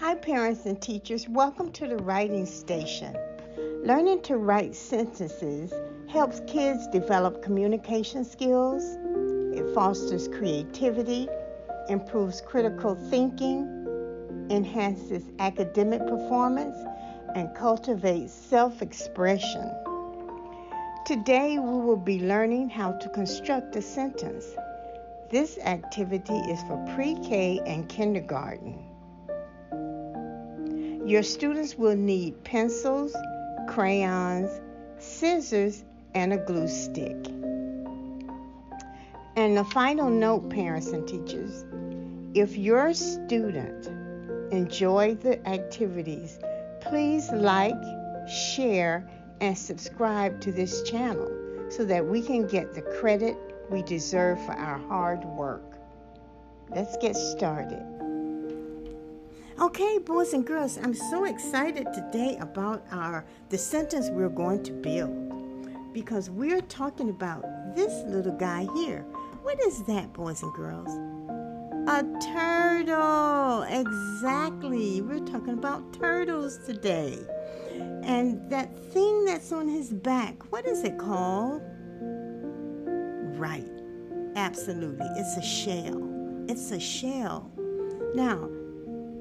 Hi, parents and teachers. Welcome to the Writing Station. Learning to write sentences helps kids develop communication skills, it fosters creativity, improves critical thinking, enhances academic performance, and cultivates self expression. Today, we will be learning how to construct a sentence. This activity is for pre K and kindergarten. Your students will need pencils, crayons, scissors, and a glue stick. And the final note, parents and teachers if your student enjoyed the activities, please like, share, and subscribe to this channel so that we can get the credit we deserve for our hard work. Let's get started. Okay, boys and girls, I'm so excited today about our the sentence we're going to build because we're talking about this little guy here. What is that, boys and girls? A turtle. Exactly. We're talking about turtles today. And that thing that's on his back, what is it called? Right. Absolutely. It's a shell. It's a shell. Now,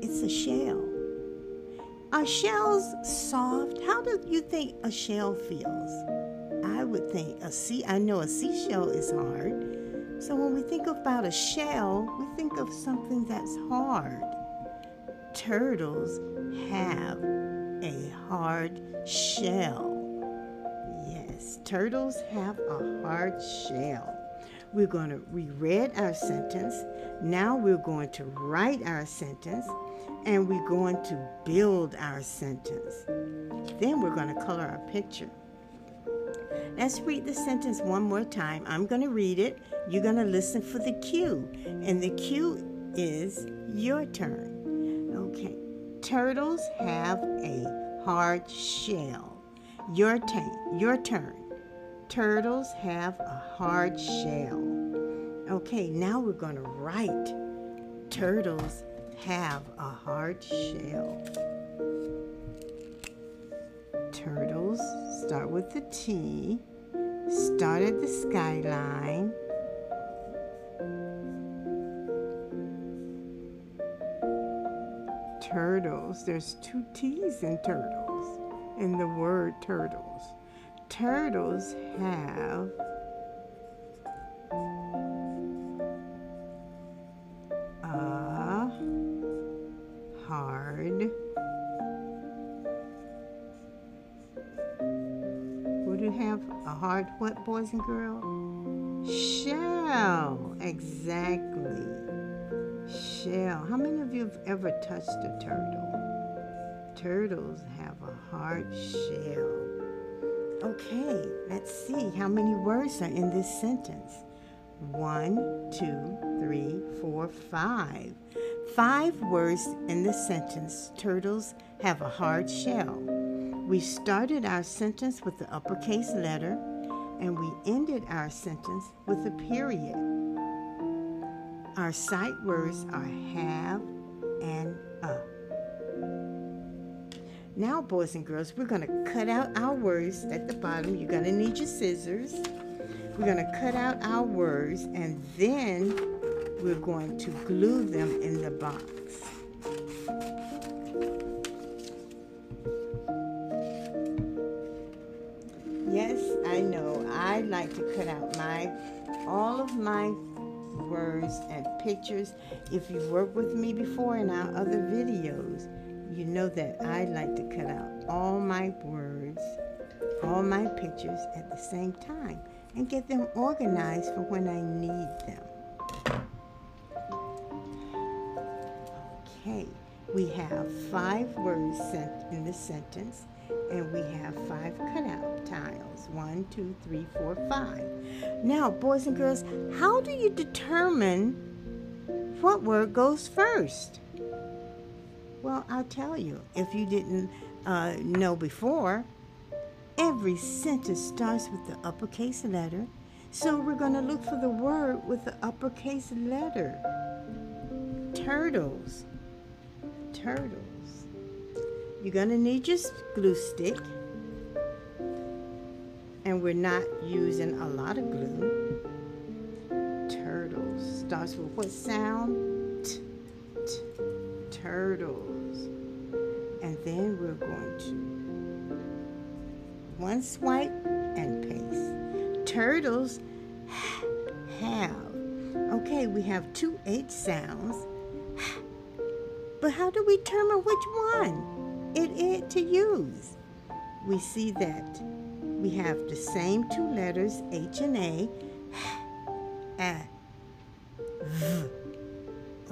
it's a shell. Are shells soft? How do you think a shell feels? I would think a sea I know a seashell is hard. So when we think about a shell, we think of something that's hard. Turtles have a hard shell. Yes, turtles have a hard shell. We're going to, we read our sentence. Now we're going to write our sentence and we're going to build our sentence. Then we're going to color our picture. Let's read the sentence one more time. I'm going to read it. You're going to listen for the cue. And the cue is your turn. Okay. Turtles have a hard shell. Your turn. Your turn. Turtles have a hard shell. Okay, now we're going to write. Turtles have a hard shell. Turtles start with the T, start at the skyline. Turtles, there's two T's in turtles, in the word turtles. Turtles have a hard. Would you have a hard what, boys and girls? Shell. Exactly. Shell. How many of you have ever touched a turtle? Turtles have a hard shell. Okay, let's see how many words are in this sentence. One, two, three, four, five. Five words in the sentence turtles have a hard shell. We started our sentence with the uppercase letter and we ended our sentence with a period. Our sight words are have and a. Now, boys and girls, we're going to cut out our words at the bottom. You're going to need your scissors. We're going to cut out our words and then we're going to glue them in the box. Yes, I know. I like to cut out my all of my words and pictures. If you've worked with me before in our other videos, you know that I like to cut out all my words, all my pictures at the same time and get them organized for when I need them. Okay, we have five words in the sentence, and we have five cutout tiles. One, two, three, four, five. Now, boys and girls, how do you determine what word goes first? Well, I'll tell you. If you didn't uh, know before, every sentence starts with the uppercase letter. So we're going to look for the word with the uppercase letter. Turtles turtles. You're going to need your glue stick. And we're not using a lot of glue. Turtles starts with what sound? Turtles. And then we're going to one swipe and paste. Turtles have. Okay, we have two H sounds. But how do we determine which one it is to use? We see that we have the same two letters, H and A.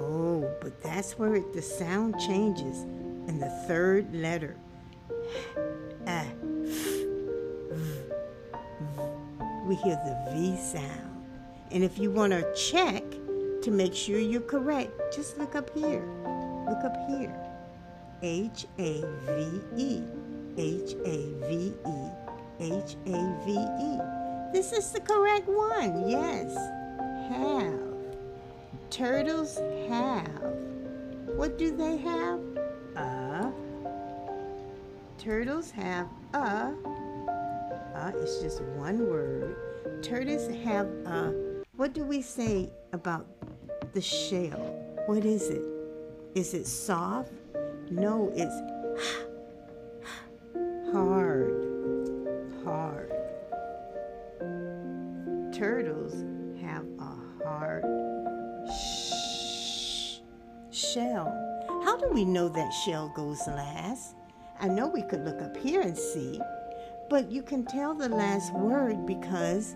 Oh, but that's where it, the sound changes in the third letter. Ah. We hear the V sound. And if you want to check to make sure you're correct, just look up here. Look up here. H A V E. H A V E. H A V E. This is the correct one. Yes. Turtles have. What do they have? A. Turtles have a. A is just one word. Turtles have a. What do we say about the shell? What is it? Is it soft? No, it's hard. Shell. How do we know that shell goes last? I know we could look up here and see, but you can tell the last word because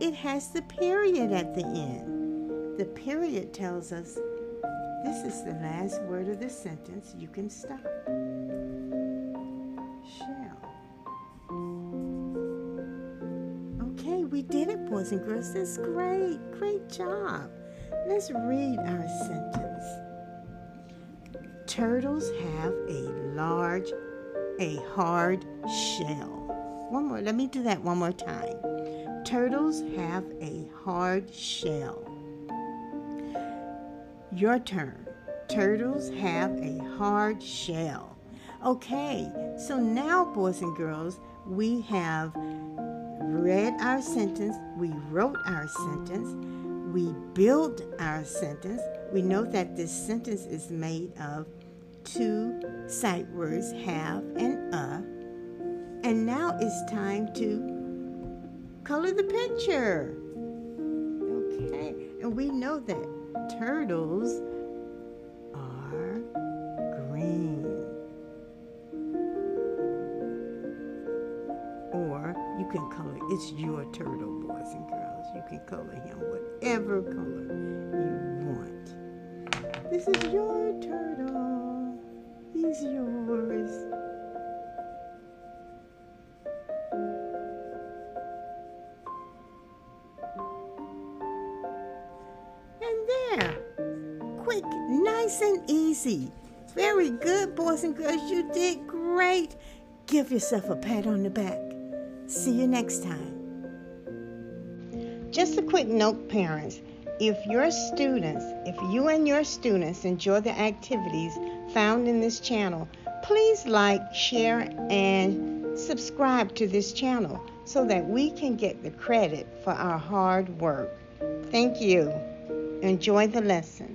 it has the period at the end. The period tells us this is the last word of the sentence. You can stop. Shell. Okay, we did it, boys and girls. That's great. Great job. Let's read our sentence. Turtles have a large, a hard shell. One more. Let me do that one more time. Turtles have a hard shell. Your turn. Turtles have a hard shell. Okay, so now, boys and girls, we have read our sentence, we wrote our sentence, we built our sentence. We know that this sentence is made of two sight words, have and a. And now it's time to color the picture. Okay, and we know that turtles are green. Or you can color, it's your turtle, boys and girls. You can color him whatever color you want. This is your turtle. He's yours. And there. Quick, nice and easy. Very good, boys and girls. You did great. Give yourself a pat on the back. See you next time. Just a quick note, parents. If your students, if you and your students enjoy the activities found in this channel, please like, share, and subscribe to this channel so that we can get the credit for our hard work. Thank you. Enjoy the lesson.